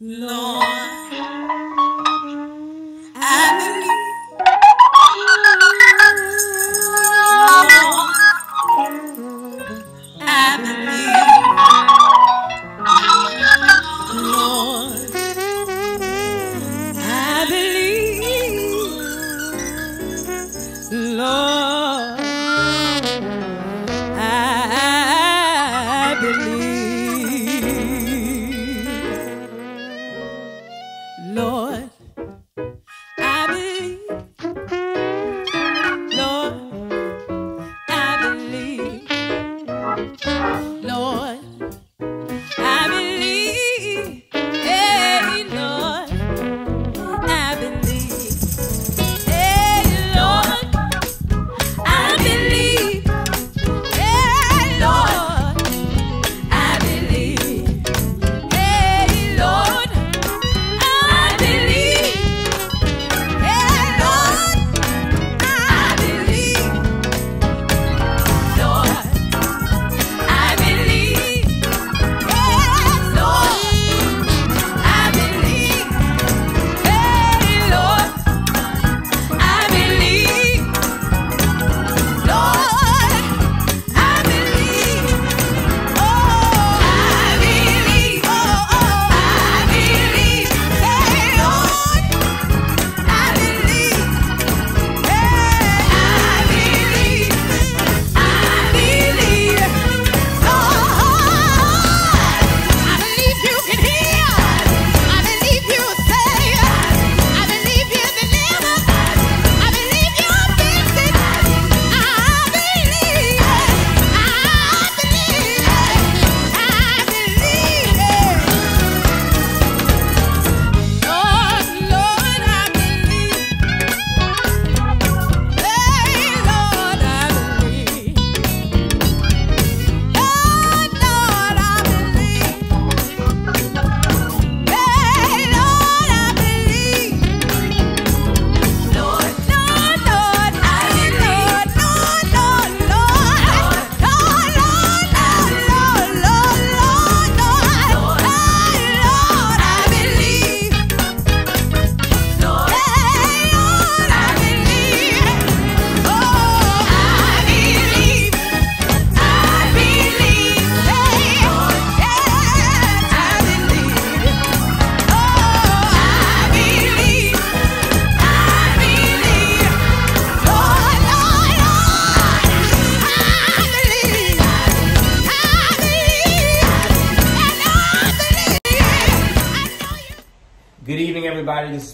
Lord,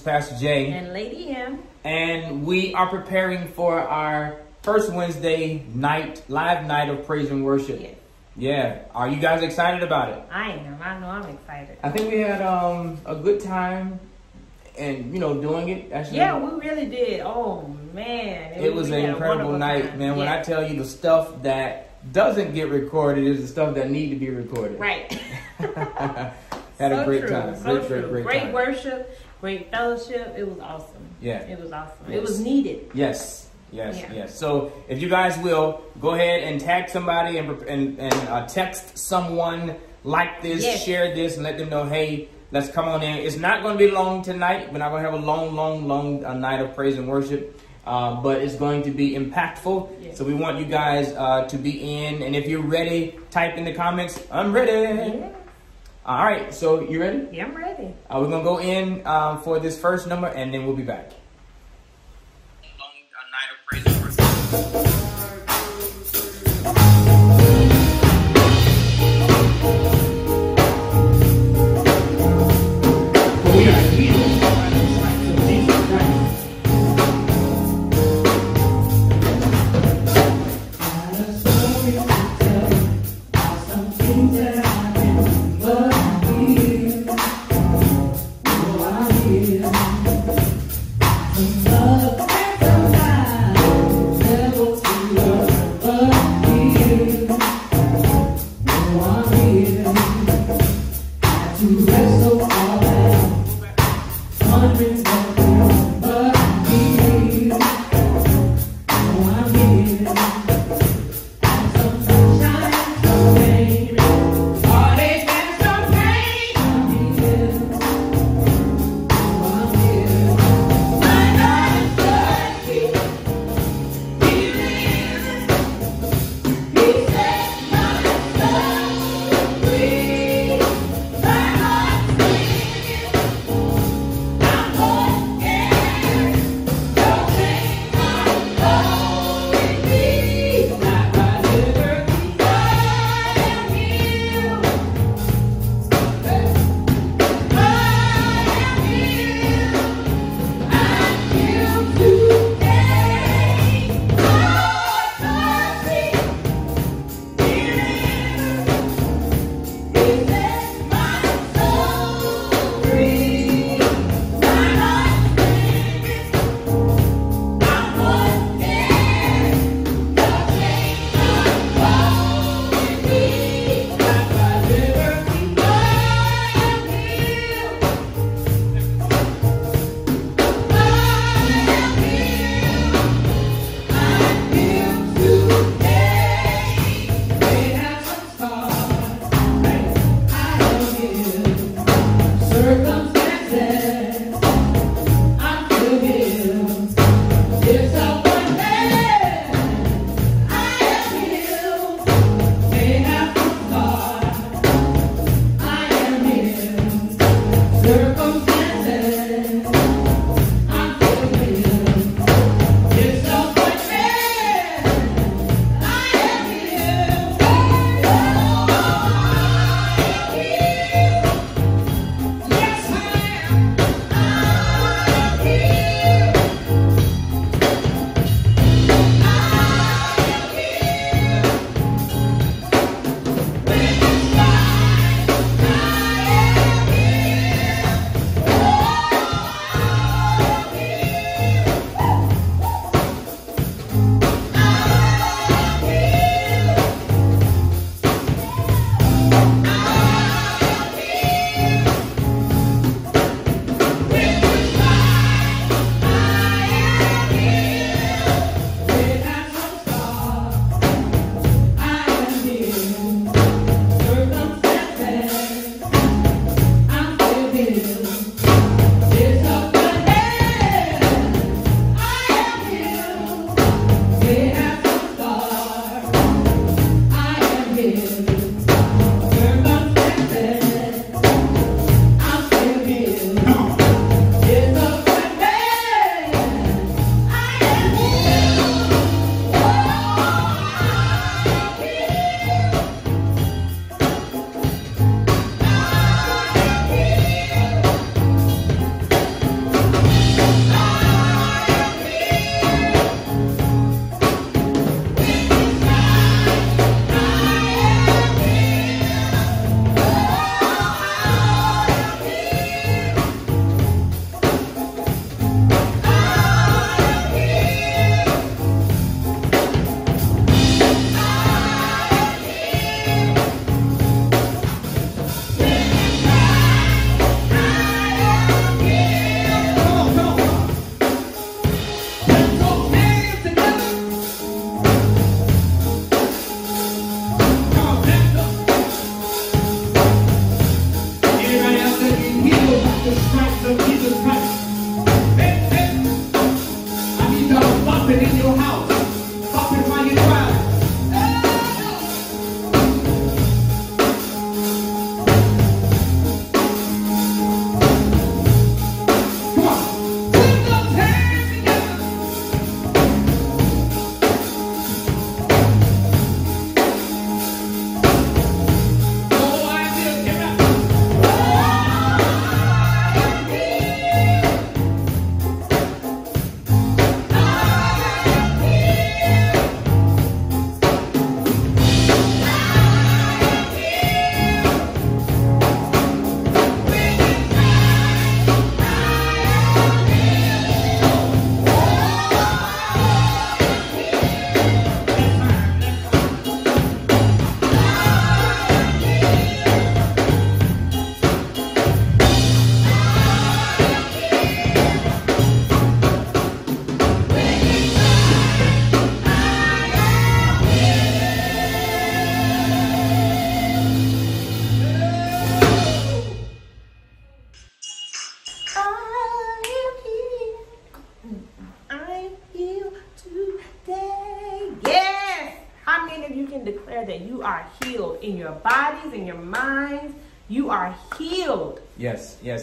Pastor Jay, And Lady M. and we are preparing for our first Wednesday night, live night of praise and worship. Yes. Yeah, are you guys excited about it? I am. I know I'm excited. I think we had um, a good time, and you know, doing it. Actually, Yeah, we really did. Oh man, it was we an incredible night, time. man. When I tell you the stuff that doesn't get recorded is the stuff that need to be recorded. right, had a great true, time. So great, true. great, great, time. worship, great fellowship. It was awesome. Yeah. it was awesome. Yes. It was needed. Yes, yes, Yeah. yes. So if you guys will go ahead and tag somebody and and, and uh, text someone like this, Yes. share this, and let them know, hey, let's come on in. It's not going to be long tonight. We're not going to have a long, long, long uh, night of praise and worship. Uh, but it's going to be impactful. Yes. So we want you guys uh, to be in. And if you're ready, type in the comments, I'm ready. Yeah, All right. So you ready? yeah, I'm ready. Uh, we're going to go in um, for this first number and then we'll be back.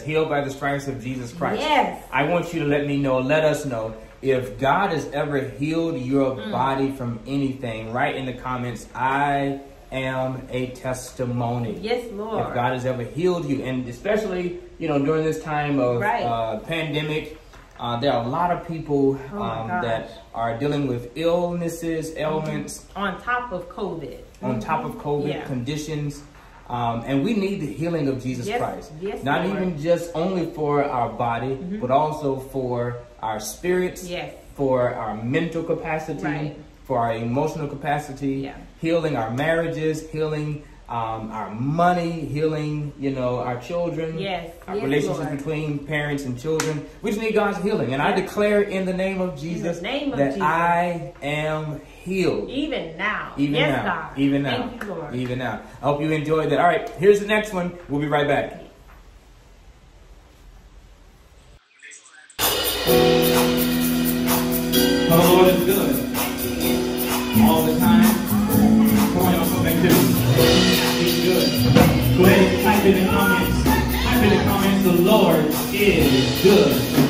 Healed by the stripes of Jesus Christ. Yes. I want you to let me know, let us know if God has ever healed your Mm. body from anything. Write in the comments, I am a testimony. Yes, Lord. If God has ever healed you, and especially, you know, during this time of Right. uh, pandemic, uh, there are a lot of people Oh um, that are dealing with illnesses, ailments, On top of COVID. on top of COVID Mm-hmm. Yeah. conditions. Um, and we need the healing of Jesus Yes, Christ. yes, Not Lord. Mm-hmm. even just only for our body, but also for our spirits, Yes. for our mental capacity, Right. for our emotional capacity, Yeah. healing our marriages, healing um, our money, healing, you know, our children, Yes, our yes, relationships Lord. between parents and children. We just need God's healing. And I declare in the name of Jesus name of that Jesus. I am healed. Even now. Even yes, now. God. Even now. Thank you, Lord. Even now. I hope you enjoyed that. All right, here's the next one. We'll be right back. For the Lord is good. All the time. Come on, y'all, come back to He's good. Go ahead and type in the comments. Type in the comments, the Lord is good.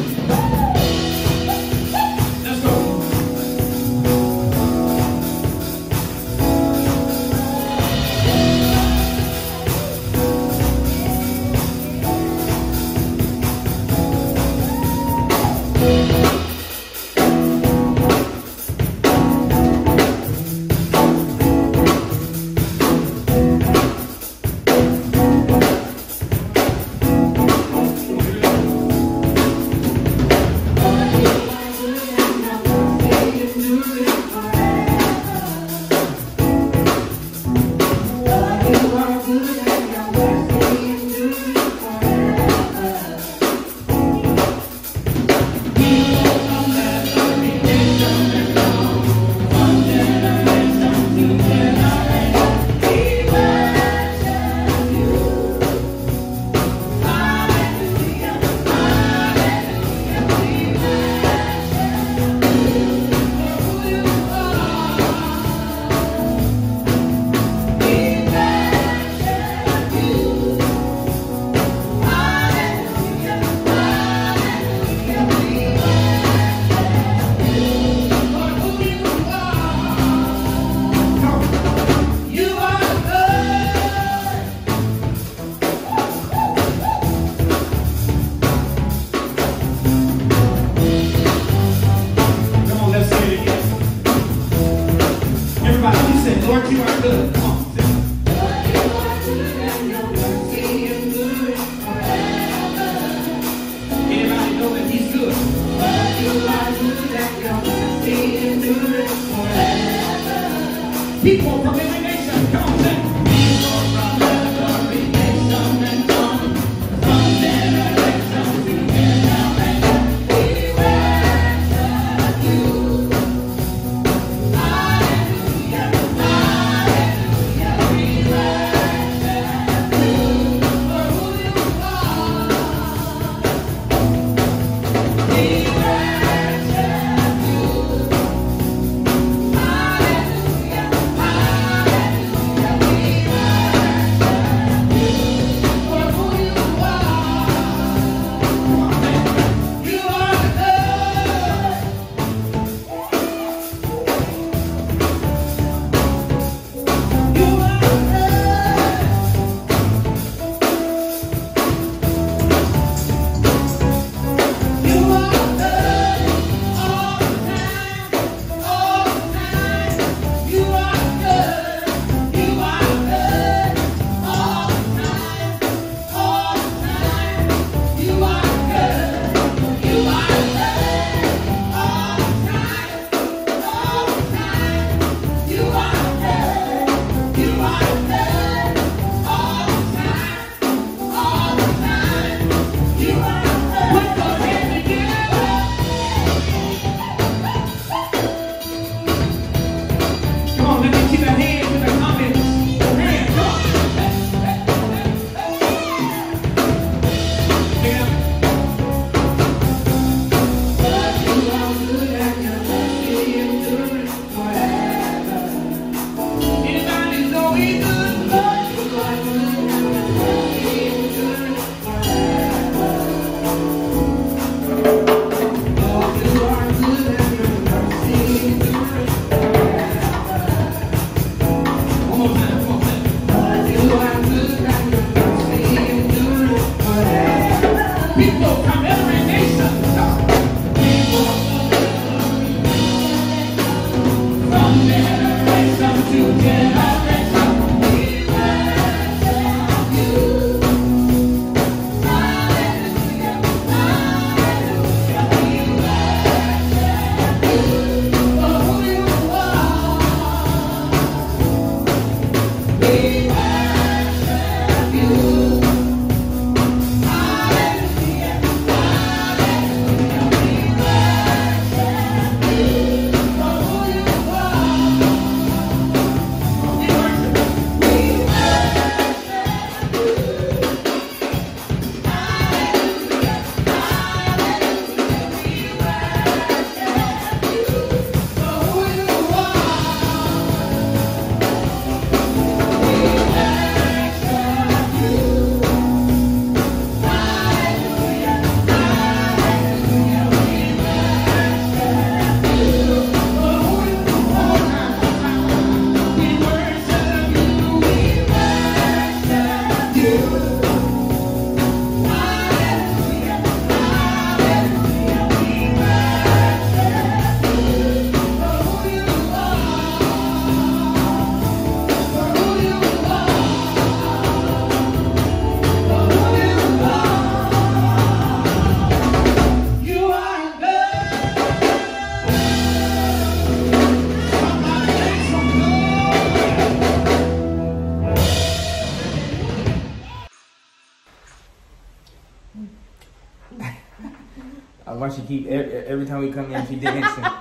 Keep every, time we come in, she dancing.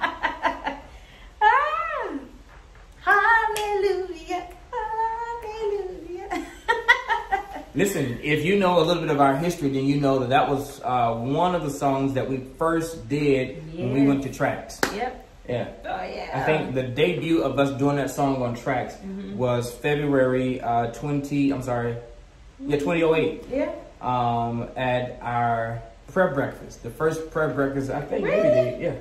Ah, hallelujah, hallelujah. Listen, if you know a little bit of our history, then you know that that was uh, one of the songs that we first did when we went to tracks. yep. Yeah. Oh yeah. I think the debut of us doing that song on tracks was February uh, 20, I'm sorry, yeah, 2008 Yeah. um, at our prayer breakfast. The first prayer breakfast, I think maybe Really? did, yeah.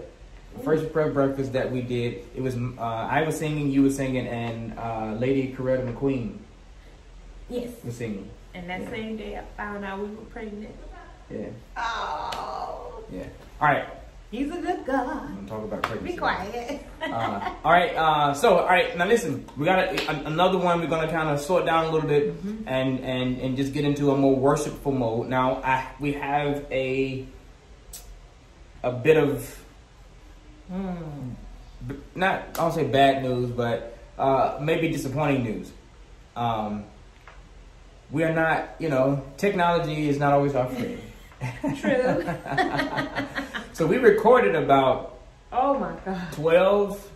The first prayer breakfast that we did, it was uh, I was singing, you were singing, and uh, Lady Coretta McQueen Yes. was singing. And that Yeah. same day, I found out we were pregnant. Yeah, Oh, yeah. All right, he's a good God. I'm gonna talk about pregnancy. Be quiet. uh, all right. Uh, so, all right. Now, listen. We got a, an- another one. We're gonna kind of sort it down a little bit and and and just get into a more worshipful mode. Now, I we have a a bit of b- not I don't say bad news, but uh, maybe disappointing news. Um, we are not, you know, technology is not always our friend. True. So we recorded about oh my God. twelve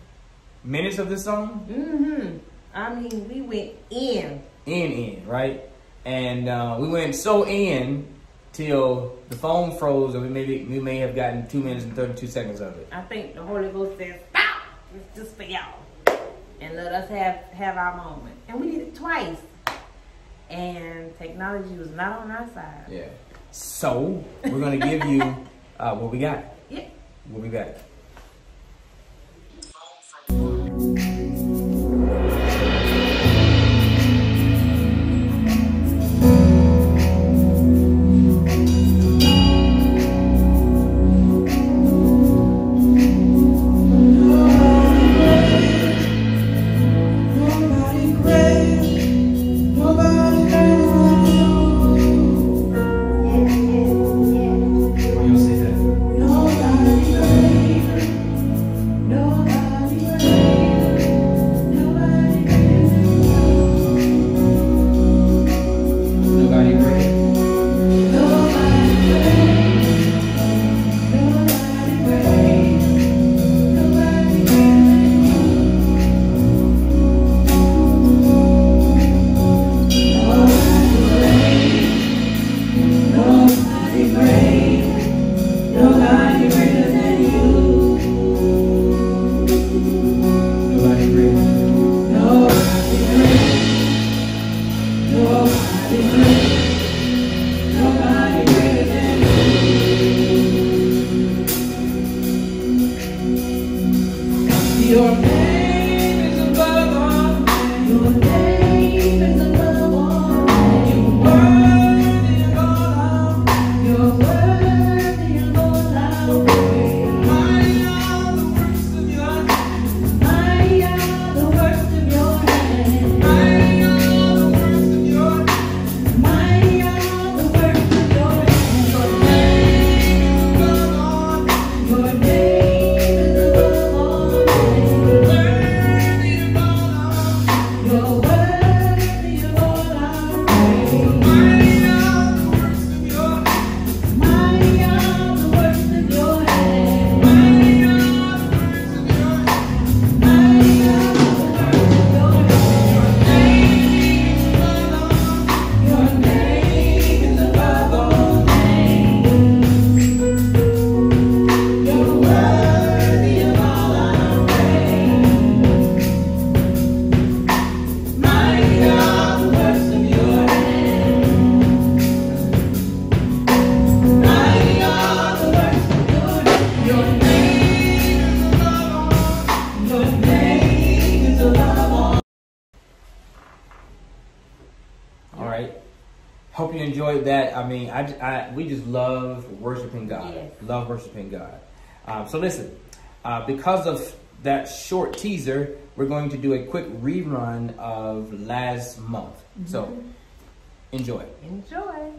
minutes of this song. Mm-hmm. I mean, we went in. in in right and uh, we went so in till the phone froze and we maybe we may have gotten two minutes and 32 seconds of it I think the Holy Ghost says, "Stop! It's just for y'all," and let us have have our moment. And we did it twice. And technology was not on our side. yeah so we're gonna give you uh, what we got Yeah. we'll be back love worshiping god. Um, so listen uh, because of that short teaser we're going to do a quick rerun of last month. So enjoy. Enjoy.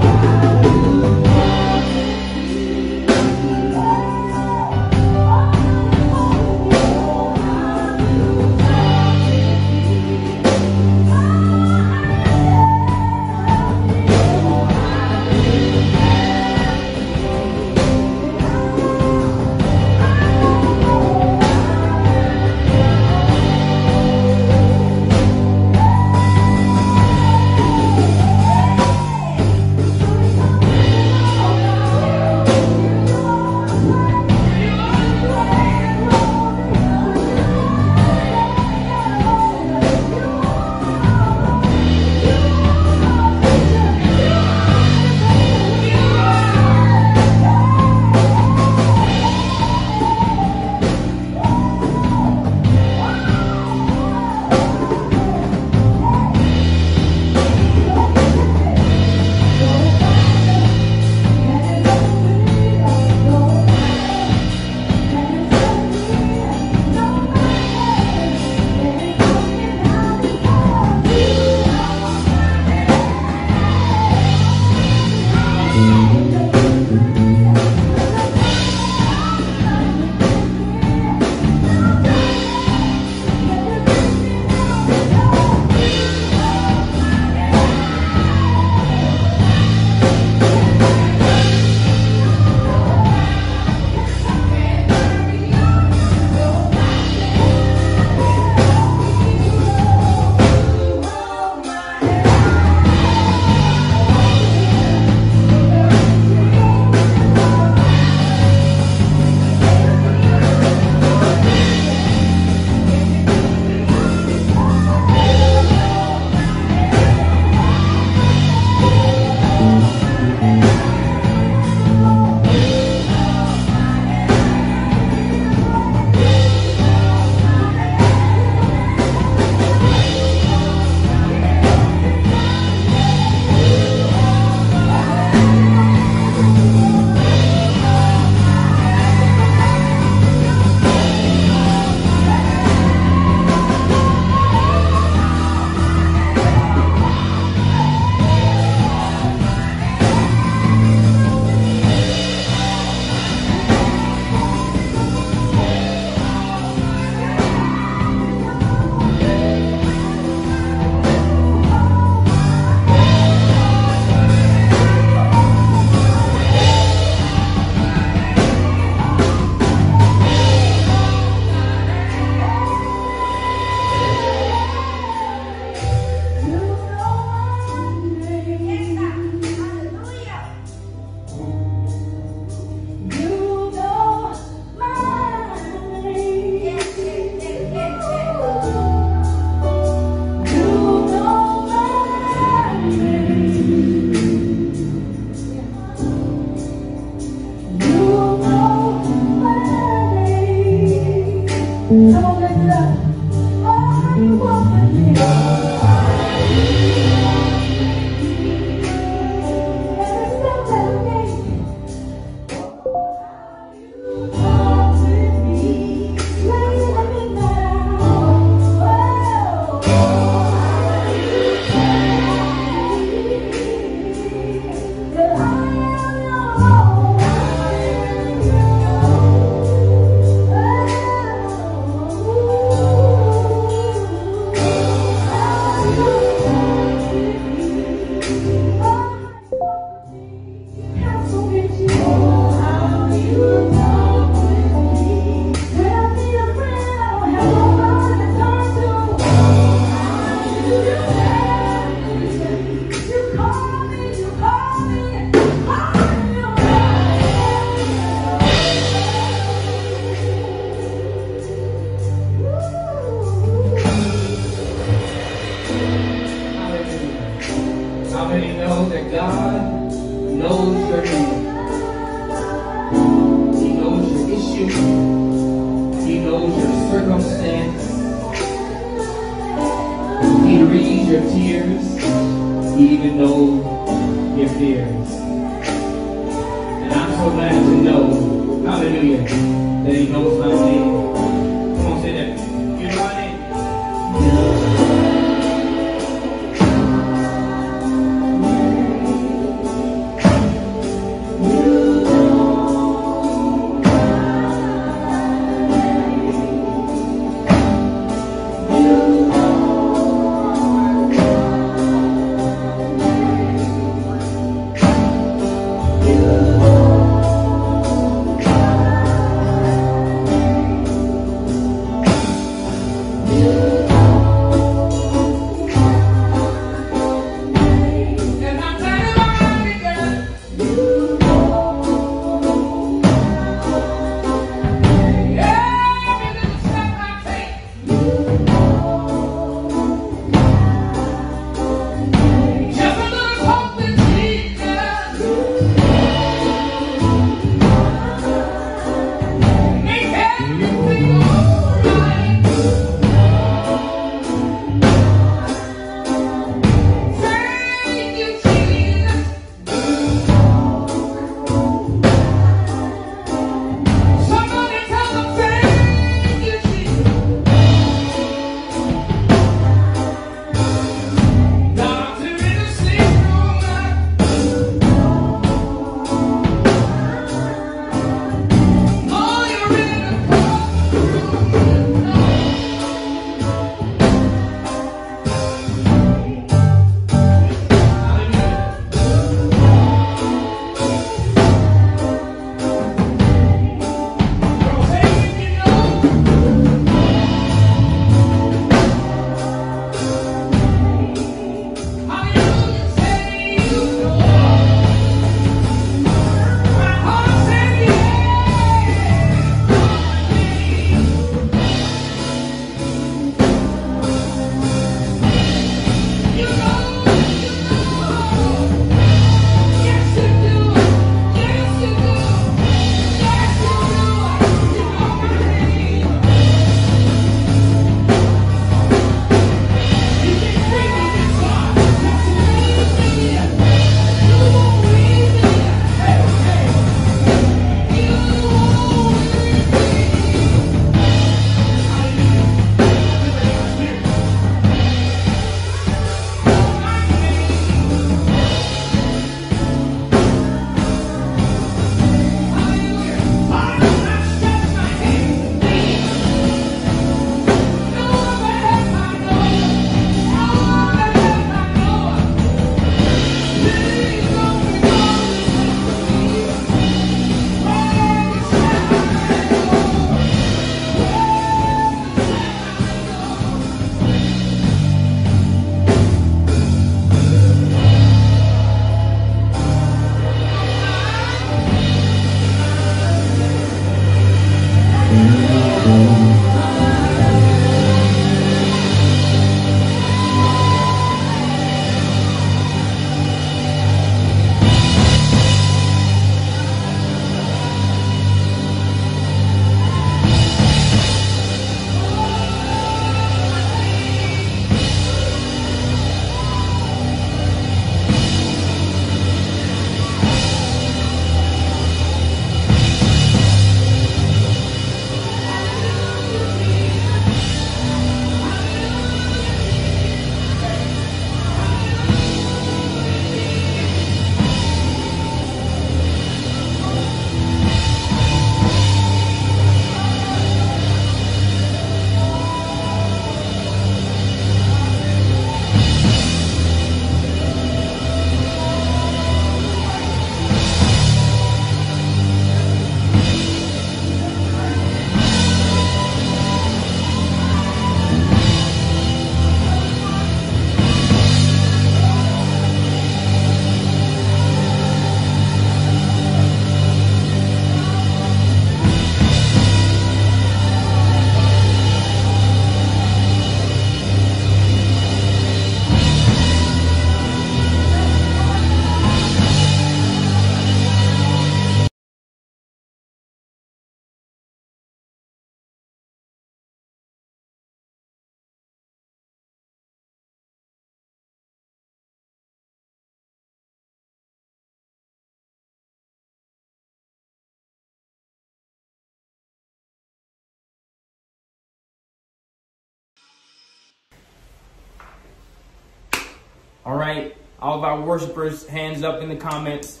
All right, all of our worshipers, hands up in the comments.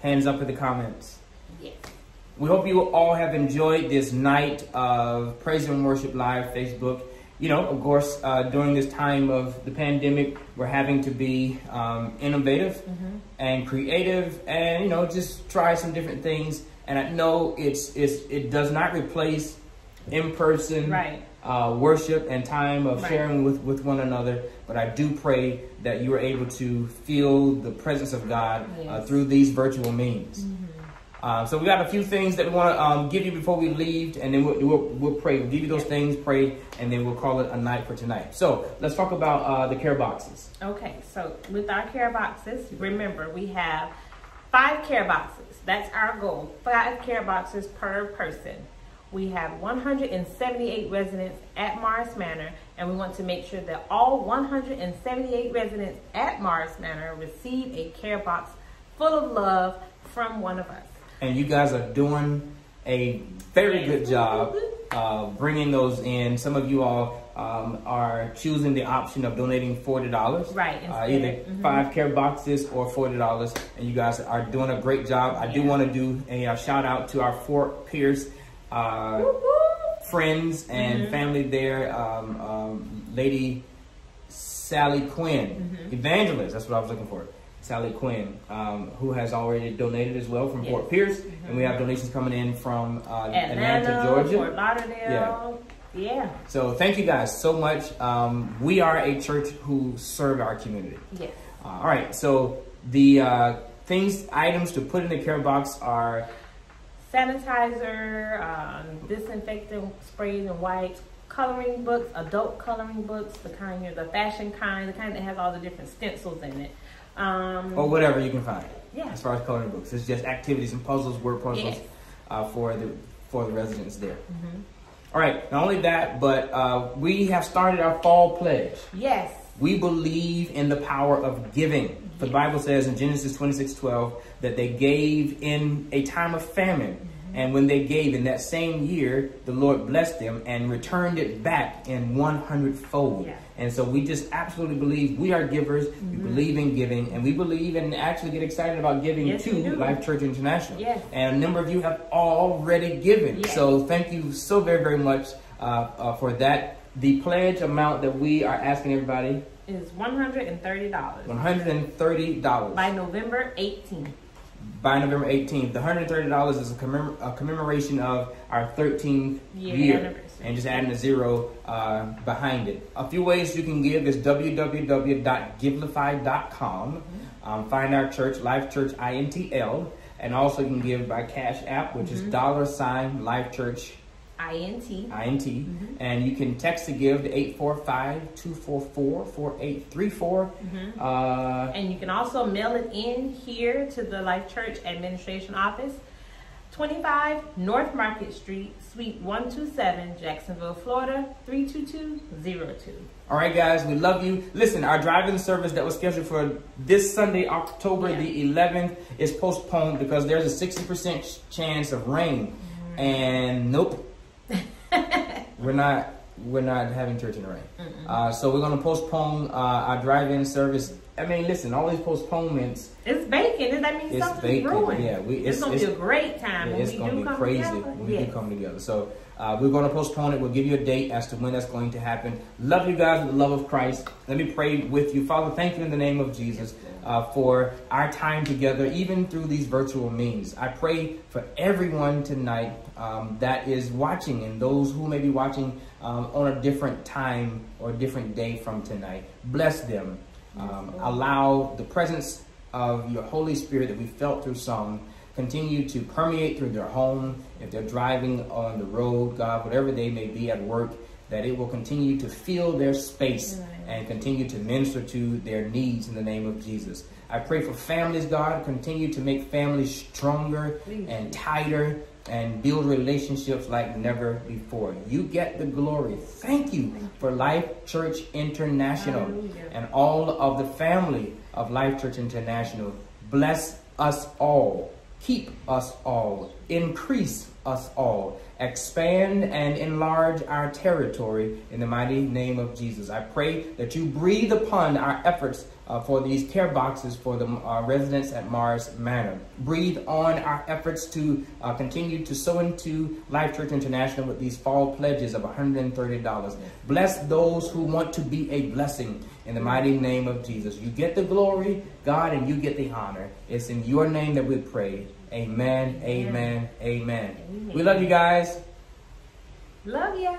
Hands up in the comments. Yes. We hope you all have enjoyed this night of Praise and Worship Live Facebook. You know, of course, uh, during this time of the pandemic, we're having to be um, innovative and creative, and you know, just try some different things. And I know it's it's it does not replace in person Right. uh, worship and time of Right. sharing with with one another. But I do pray that you are able to feel the presence of God uh, Yes. Mm-hmm. through these virtual means. Uh, so we got a few things that we want to um, give you before we leave, and then we'll, we'll, we'll pray. We'll give you those things, pray, and then we'll call it a night for tonight. So let's talk about uh, the care boxes. Okay, so with our care boxes, remember we have five care boxes. That's our goal. Five care boxes per person. We have 178 residents at Morris Manor, and we want to make sure that all 178 residents at Morris Manor receive a care box full of love from one of us. And you guys are doing a very good job uh, bringing those in. Some of you all um, are choosing the option of donating forty dollars. Right, Uh, either Mhm. five care boxes or forty dollars, and you guys are doing a great job. I do want to do a, uh shout out to our Fort Pierce uh, friends and Mhm. family there. Um, um, Lady Sally Quinn, Mhm. evangelist. That's what I was looking for. Sally Quinn, um, who has already donated as well from Fort Yes. Pierce, Mhm. and we have donations coming in from uh, Atlanta, Atlanta, Georgia. Fort Lauderdale. Yeah. So thank you guys so much. Um, we are a church who serve our community. Yes. Uh, all right, so the uh, things, items to put in the care box are sanitizer, um, disinfectant sprays and wipes, coloring books, adult coloring books, the kind, the fashion kind, the kind that has all the different stencils in it. Um, or whatever you can find. yeah. As far as coloring books, it's just activities and puzzles, word puzzles Yes. uh, for the for the residents there. Mhm. All right, not only that, but uh, we have started our fall pledge. Yes. We believe in the power of giving. For the Bible says in Genesis 26 12 that they gave in a time of famine. And when they gave in that same year, the Lord blessed them and returned it back in 100 fold. Yeah. And so we just absolutely believe we are givers. We believe in giving, and we believe and actually get excited about giving Yes, to. Life Church International. Yes. And a number of you have already given. Yes. So thank you so very, very much uh, uh, for that. The pledge amount that we are asking everybody Is one hundred and thirty dollars $130 by November eighteenth. by November 18th. The $130 is a, commem- a commemoration of our 13th Year year. And just adding a zero uh, behind it. A few ways you can give is www.givelify.com. Um, find our church, Life Church INTL. And also you can give by Cash App, which is dollar sign Life Church INT. INT. And you can text to give to 845-244-4834. Uh, And you can also mail it in here to the Life Church Administration Office, 25 North Market Street, Suite 127, Jacksonville, Florida, 32202. All right, guys, we love you. Listen, our driving service that was scheduled for this Sunday, October Yeah. the 11th, is postponed because there's a 60% chance of rain. Mm-hmm. And nope, we're not we're not having church in the rain. Uh, so we're gonna postpone uh, our drive-in service. I mean, listen, all these postponements, It's vacant. That means It's something's vacant, ruined. yeah, we- it's, it's- gonna it's- be a great time when it's gonna be come crazy together. when we do come together. So uh, we're gonna postpone it. We'll give you a date as to when that's going to happen. Love you guys with the love of Christ. Let me pray with you, Father. Thank you in the name of Jesus. Uh, for our time together, even through these virtual means. I pray for everyone tonight um, that is watching and those who may be watching um, on a different time or different day from tonight. Bless them. Um, allow the presence of your Holy Spirit that we felt through song continue to permeate through their home, if they're driving on the road, God, whatever they may be at work, that it will continue to fill their space and continue to minister to their needs in the name of Jesus. I pray for families, God, continue to make families stronger and tighter and build relationships like never before. You get the glory. Thank you for Life Church International Hallelujah. and all of the family of Life Church International. Bless us all. Keep us all. Increase us all expand and enlarge our territory in the mighty name of Jesus. I pray that you breathe upon our efforts uh, for these care boxes for the uh, residents at Morris Manor. Breathe on our efforts to uh, continue to sow into Life Church International with these fall pledges of $130. Bless those who want to be a blessing in the mighty name of Jesus. You get the glory, God, and you get the honor. It's in your name that we pray. Amen, amen, amen. Amen. We love you guys. Love ya.